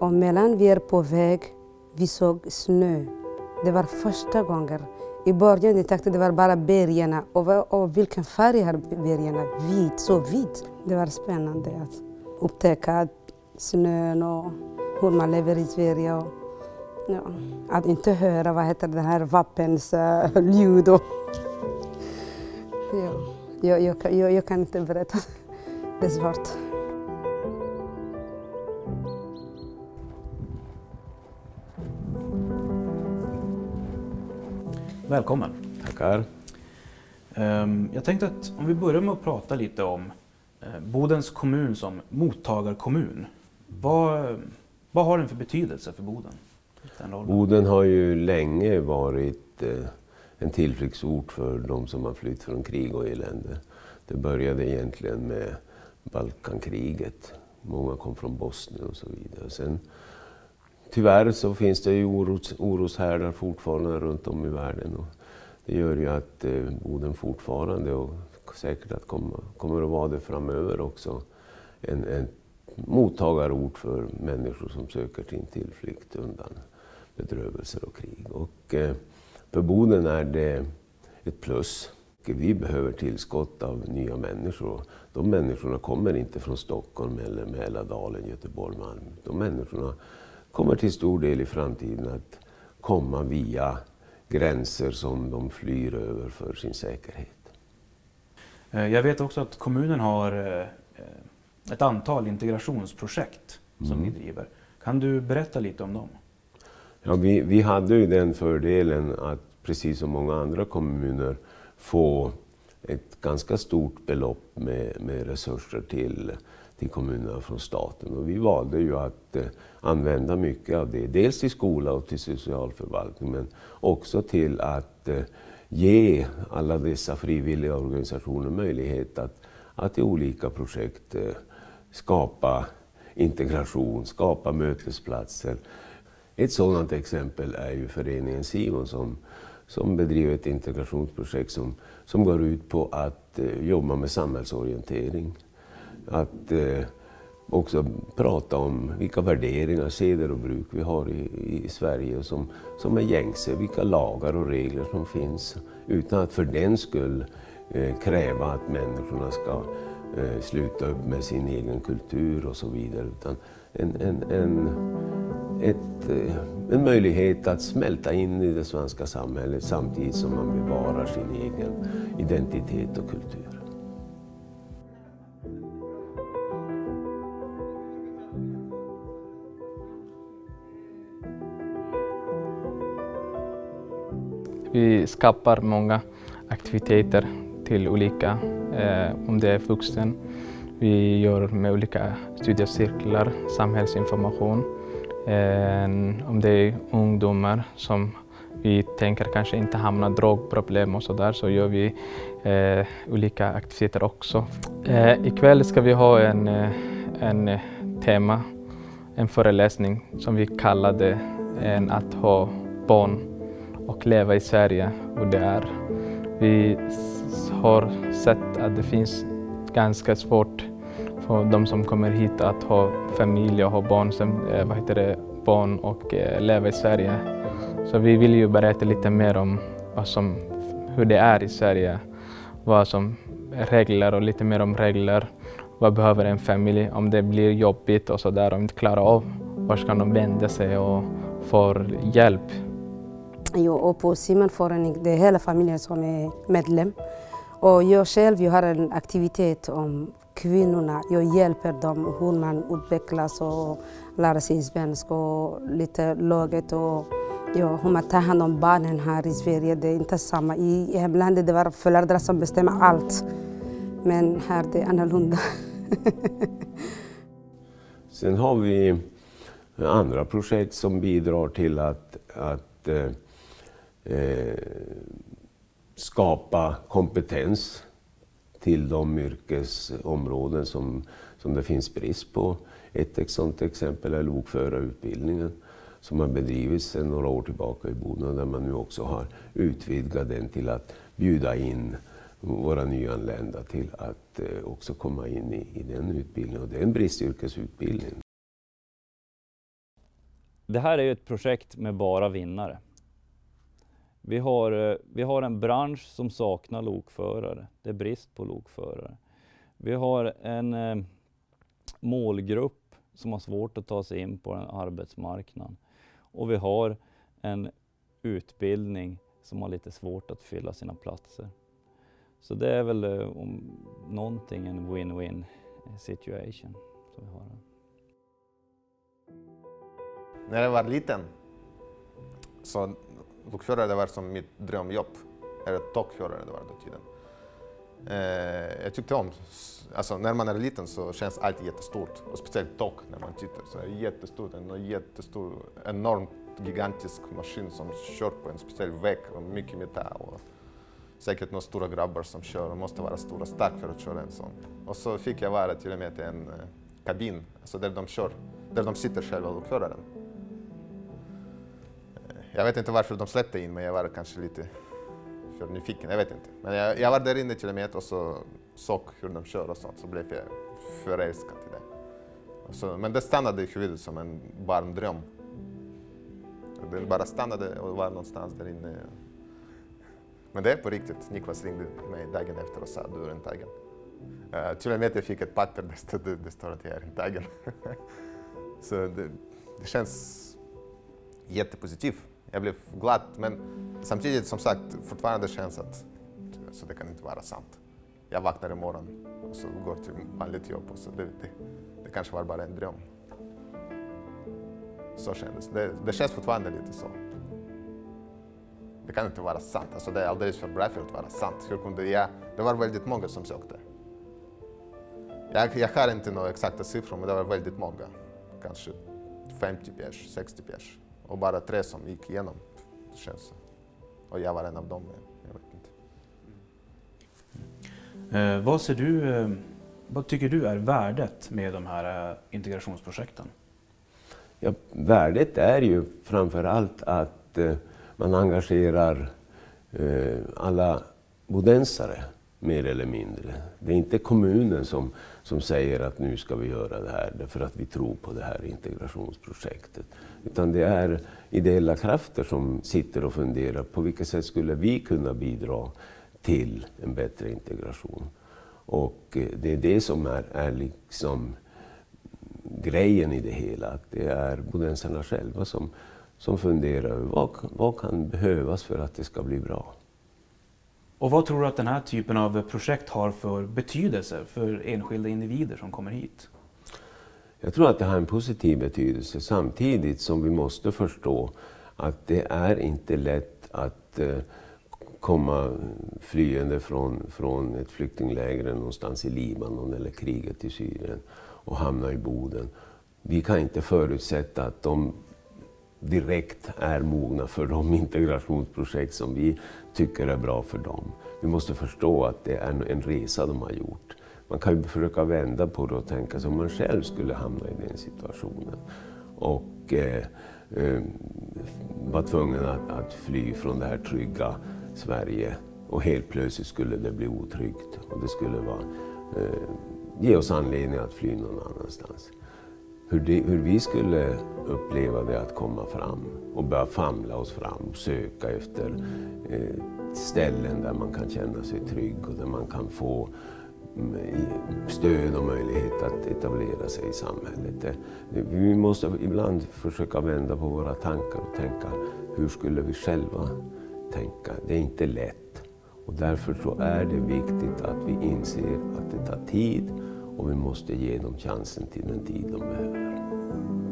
Och medan vi är på väg, vi såg snö. Det var första gången. I början jag tänkte det var bara bergen. Och, och vilken färg har bergen? Vit, så vit. Det var spännande att upptäcka snön och hur man lever i Sverige. Och, ja, att inte höra vad heter det här vapens äh, eh, ljud. Och, ja, jag, jag, jag, jag kan inte berätta. Det är svårt. Välkommen. Tackar. Ehm, Jag tänkte att om vi börjar med att prata lite om eh, Bodens kommun som mottagarkommun. Vad, vad har den för betydelse för Boden? Boden har ju länge varit eh, en tillflyktsort för de som har flytt från krig och elände. Det började egentligen med Balkankriget. Många kom från Bosnien och så vidare. Sen, tyvärr så finns det ju oros, oroshärdar fortfarande runt om i världen. Och det gör ju att eh, Boden fortfarande, och säkert att komma, kommer att vara det framöver också, en, en mottagarort för människor som söker sin tillflykt undan bedrövelser och krig. Och, eh, för Boden är det ett plus. Vi behöver tillskott av nya människor. De människorna kommer inte från Stockholm eller Mälardalen, Göteborg, Malmö. De människorna kommer till stor del i framtiden att komma via gränser som de flyr över för sin säkerhet. Eh, Jag vet också att kommunen har eh, ett antal integrationsprojekt som Mm. ni driver. Kan du berätta lite om dem? Ja, vi, vi hade ju den fördelen att precis som många andra kommuner få ett ganska stort belopp med, med resurser till, till kommunerna från staten. Och vi valde ju att eh, använda mycket av det, dels till skola och till socialförvaltning, men också till att eh, ge alla dessa frivilliga organisationer möjlighet att, att i olika projekt eh, skapa integration, skapa mötesplatser. Ett sådant exempel är ju föreningen Simon som, som bedriver ett integrationsprojekt som, som går ut på att eh, jobba med samhällsorientering. Att eh, också prata om vilka värderingar, seder och bruk vi har i, i Sverige som, som är gängse, vilka lagar och regler som finns. Utan att för den skull eh, kräva att människorna ska eh, sluta upp med sin egen kultur och så vidare. Utan en, en, en, ett, eh, en möjlighet att smälta in i det svenska samhället samtidigt som man bevarar sin egen identitet och kultur. Vi skapar många aktiviteter till olika, eh, om det är vuxen. Vi gör med olika studiecirklar, samhällsinformation. Eh, om det är ungdomar som vi tänker kanske inte hamnar drogproblem och sådär så gör vi eh, olika aktiviteter också. Eh, ikväll ska vi ha en, eh, en tema, en föreläsning som vi kallade en att ha barn och leva i Sverige och det är. Vi har sett att det finns ganska svårt för de som kommer hit att ha familj och ha barn, som, eh, vad heter det, barn och eh, leva i Sverige. Så vi vill ju berätta lite mer om vad som, hur det är i Sverige, vad som är regler och lite mer om regler. Vad behöver en familj om det blir jobbigt och sådär, om de inte klarar av, var ska de vända sig och få hjälp? Jo, och på Simon förening, det är hela familjen som är medlem. Och jag själv jag har en aktivitet om kvinnorna. Jag hjälper dem hur man utvecklas och lär sig svenska och lite laget och ja, hur man tar hand om barnen här i Sverige. Det är inte samma. I hemlandet det var föräldrar som bestämmer allt. Men här det är annorlunda. Sen har vi andra projekt som bidrar till att, att eh, skapa kompetens till de yrkesområden som, som det finns brist på. Ett sådant exempel är lokförarutbildningen som har bedrivits sedan några år tillbaka i Boden där man nu också har utvidgat den till att bjuda in våra nyanlända till att eh, också komma in i, i den utbildningen. Och det är en bristyrkesutbildning. Det här är ju ett projekt med bara vinnare. Vi har, eh, vi har en bransch som saknar lokförare. Det är brist på lokförare. Vi har en eh, målgrupp som har svårt att ta sig in på den arbetsmarknaden. Och vi har en utbildning som har lite svårt att fylla sina platser. Så det är väl eh, om någonting en win-win situation som vi har. När jag var liten så lokförare det var som mitt drömjobb. Eller tågförare det var då tiden. Eh, jag tyckte om, alltså när man är liten så känns allt jättestort. Och speciellt tåg när man tittar så är det jättestort, en jättestor, enormt gigantisk maskin som kör på en speciell väg och mycket metall. Och säkert några stora grabbar som kör och måste vara stora starka för att köra en sån. Och så fick jag vara till och med i en eh, kabin, alltså där de kör, där de sitter själva lokföraren. Jag vet inte varför de släppte in mig, jag var kanske lite för nyfiken, jag vet inte. Men jag, jag var där inne till och med och så såg hur de kör och sånt, så blev jag förälskad i det. Så, men det stannade i huvudet som en barndröm. dröm. Den bara stannade och var någonstans där inne. Men det är på riktigt. Niklas ringde mig dagen efter och sa du är intagen. Uh, eh, till och med jag fick ett papper där det stod, det står att jag är intagen. så det, det känns jättepositivt. Jag blev glad, men samtidigt som sagt fortfarande känns att så det kan inte vara sant. Jag vaknar imorgon och så går till vanligt jobb och så det, det, det kanske var bara en dröm. Så kändes det. Det känns fortfarande lite så. Det kan inte vara sant. Alltså det är alldeles för bra för att vara sant. Hur kunde jag? Det var väldigt många som sökte. Jag, jag har inte några exakta siffror, men det var väldigt många. Kanske 50 pers, 60 pers. Och bara tre som gick igenom. Det känns så. Och jag var en av dem. Jag vet inte. Eh, vad, ser du, eh, vad tycker du är värdet med de här eh, integrationsprojekten? Ja, värdet är ju framför allt att eh, man engagerar eh, alla bodensare mer eller mindre. Det är inte kommunen som, som säger att nu ska vi göra det här därför att vi tror på det här integrationsprojektet. Utan det är ideella krafter som sitter och funderar på vilket sätt skulle vi kunna bidra till en bättre integration. Och eh, det är det som är, är liksom grejen i det hela. Att det är bodensarna själva som, som funderar över vad, vad kan behövas för att det ska bli bra. Och vad tror du att den här typen av projekt har för betydelse för enskilda individer som kommer hit? Jag tror att det har en positiv betydelse samtidigt som vi måste förstå att det är inte lätt att eh, komma flyende från, från ett flyktingläger någonstans i Libanon eller kriget i Syrien och hamna i Boden. Vi kan inte förutsätta att de direkt är mogna för de integrationsprojekt som vi tycker är bra för dem. Vi måste förstå att det är en resa de har gjort. Man kan ju försöka vända på det och tänka sig om man själv skulle hamna i den situationen och eh, eh, var tvungen att, att fly från det här trygga Sverige och helt plötsligt skulle det bli otryggt och det skulle vara, eh, ge oss anledning att fly någon annanstans. Hur, det, hur, vi skulle uppleva det att komma fram och börja famla oss fram och söka efter eh, ställen där man kan känna sig trygg och där man kan få mm, stöd och möjlighet att etablera sig i samhället. Vi måste ibland försöka vända på våra tankar och tänka hur skulle vi själva tänka? Det är inte lätt. Och därför så är det viktigt att vi inser att det tar tid och vi måste ge dem chansen till den tid de behöver.